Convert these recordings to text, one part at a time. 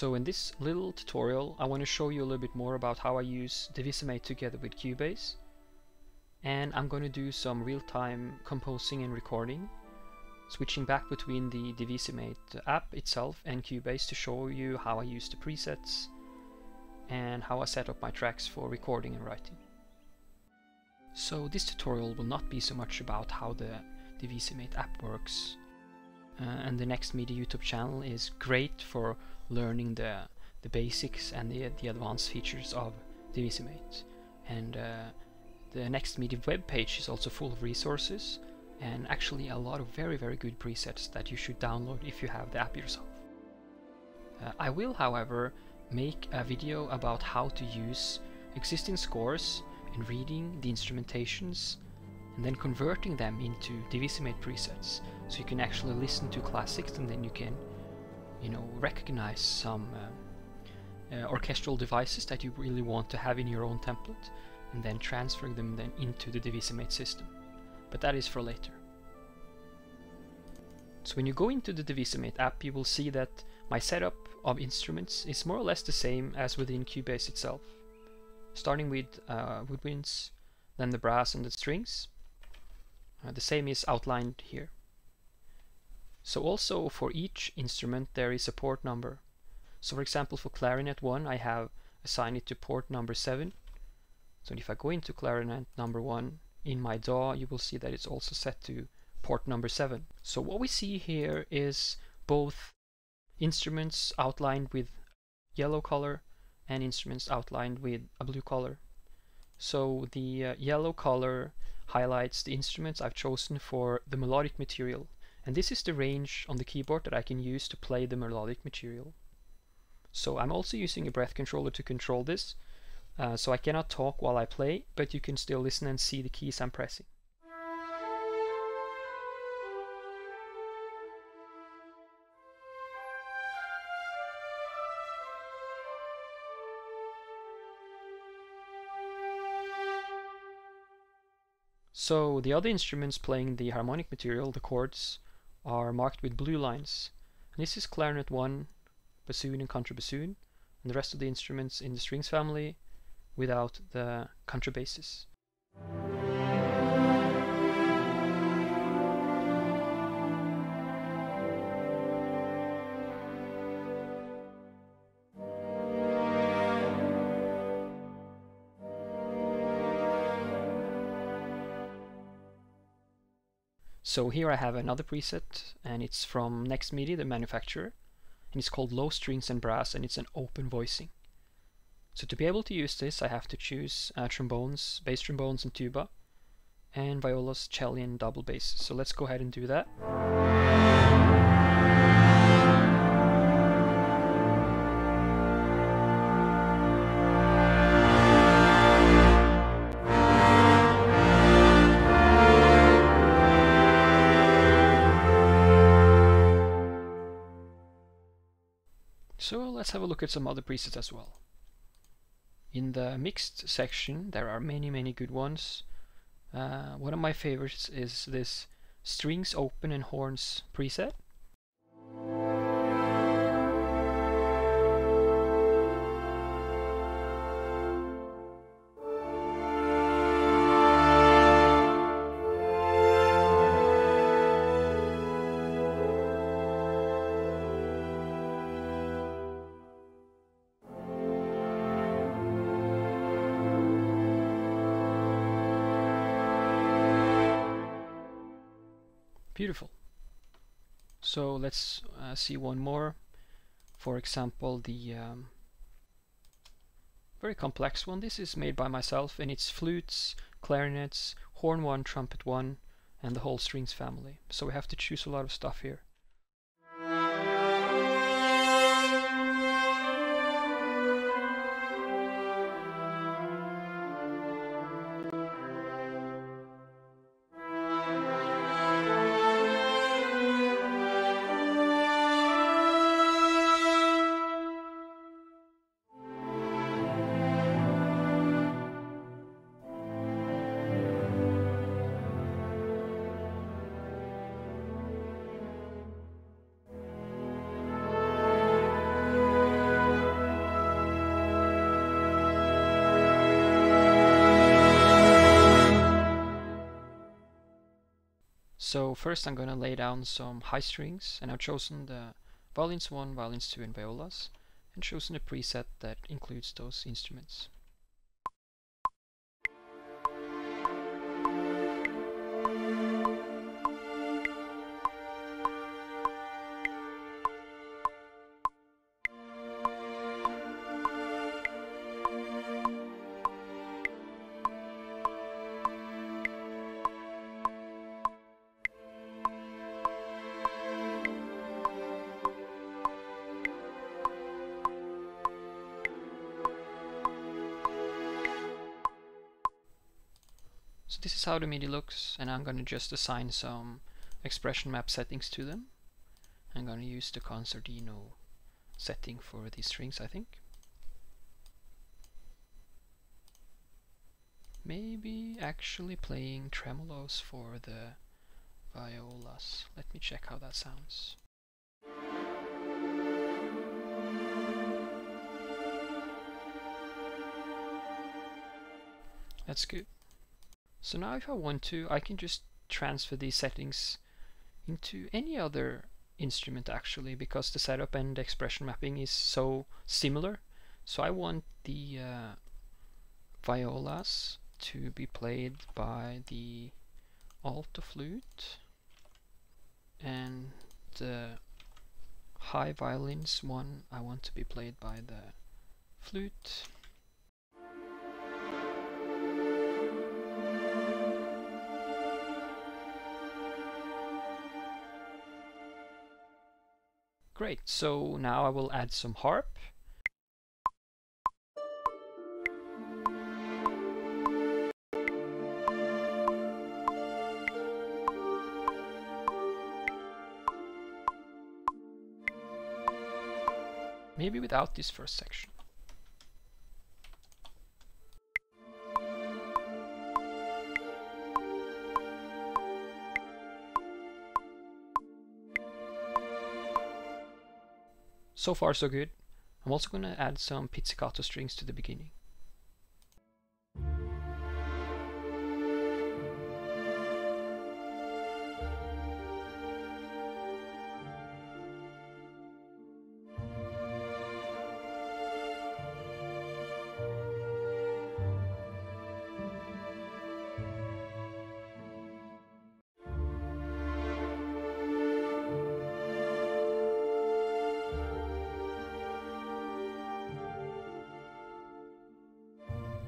So in this little tutorial I want to show you a little bit more about how I use Divisimate together with Cubase and I'm going to do some real-time composing and recording switching back between the Divisimate app itself and Cubase to show you how I use the presets and how I set up my tracks for recording and writing. So this tutorial will not be so much about how the Divisimate app works uh, and the NextMidi YouTube channel is great for learning the the basics and the, the advanced features of Divisimate. And uh, the NextMidi web page is also full of resources and actually a lot of very very good presets that you should download if you have the app yourself. Uh, I will however make a video about how to use existing scores and reading the instrumentations and then converting them into Divisimate presets so you can actually listen to classics and then you can you know recognize some uh, uh, orchestral devices that you really want to have in your own template and then transferring them then into the Divisimate system. But that is for later. So when you go into the Divisimate app you will see that my setup of instruments is more or less the same as within Cubase itself. Starting with uh, woodwinds then the brass and the strings. Uh, the same is outlined here so also for each instrument there is a port number. So for example for clarinet 1 I have assigned it to port number 7. So if I go into clarinet number 1 in my DAW you will see that it's also set to port number 7. So what we see here is both instruments outlined with yellow color and instruments outlined with a blue color. So the uh, yellow color highlights the instruments I've chosen for the melodic material and this is the range on the keyboard that I can use to play the melodic material. So I'm also using a breath controller to control this, uh, so I cannot talk while I play, but you can still listen and see the keys I'm pressing. So the other instruments playing the harmonic material, the chords, are marked with blue lines. And this is clarinet 1, bassoon and contrabassoon, and the rest of the instruments in the strings family without the contrabasses. So here I have another preset and it's from NextMidi, the manufacturer, and it's called Low Strings and Brass and it's an open voicing. So to be able to use this I have to choose uh, trombones, bass trombones and tuba, and violas, cello and double bass. So let's go ahead and do that. Let's have a look at some other presets as well. In the mixed section there are many many good ones. Uh, one of my favorites is this strings open and horns preset. Beautiful. So let's uh, see one more. For example, the um, very complex one. This is made by myself and it's flutes, clarinets, horn 1, trumpet 1 and the whole strings family. So we have to choose a lot of stuff here. So first I'm going to lay down some high strings and I've chosen the violins 1, violins 2 and violas and chosen a preset that includes those instruments. This is how the MIDI looks and I'm going to just assign some expression map settings to them. I'm going to use the Concertino setting for these strings I think. Maybe actually playing tremolos for the violas. Let me check how that sounds. That's good. So now if I want to, I can just transfer these settings into any other instrument actually because the setup and expression mapping is so similar. So I want the uh, violas to be played by the alto flute and the high violins one I want to be played by the flute Great, so now I will add some harp. Maybe without this first section. So far so good. I'm also going to add some pizzicato strings to the beginning.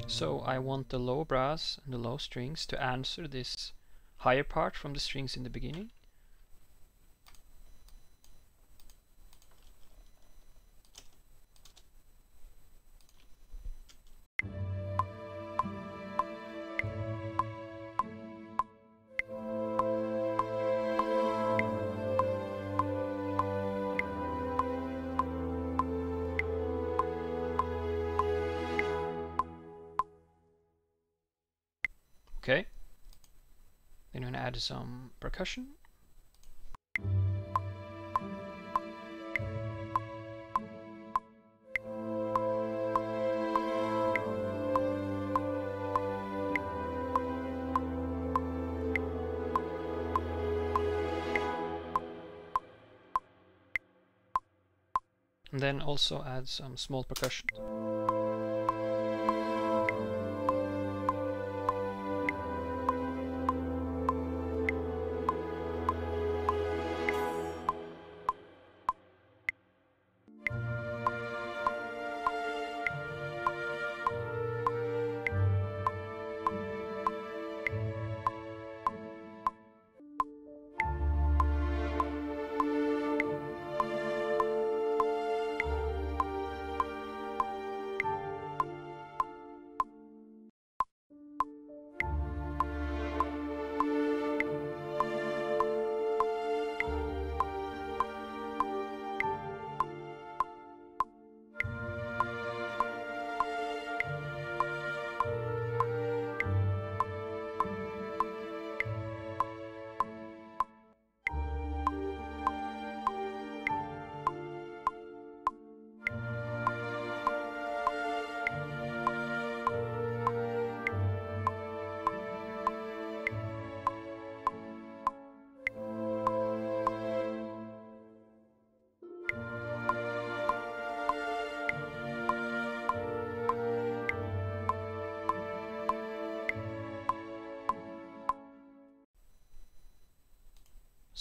So I want the low brass and the low strings to answer this higher part from the strings in the beginning. Add some percussion. And then also add some small percussion.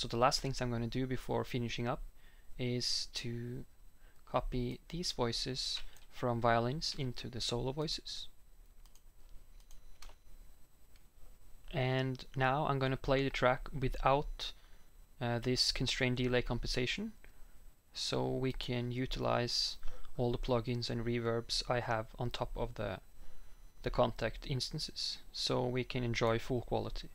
So the last things I'm going to do before finishing up is to copy these voices from violins into the solo voices. And now I'm going to play the track without uh, this constrained delay compensation so we can utilize all the plugins and reverbs I have on top of the the Kontakt instances so we can enjoy full quality.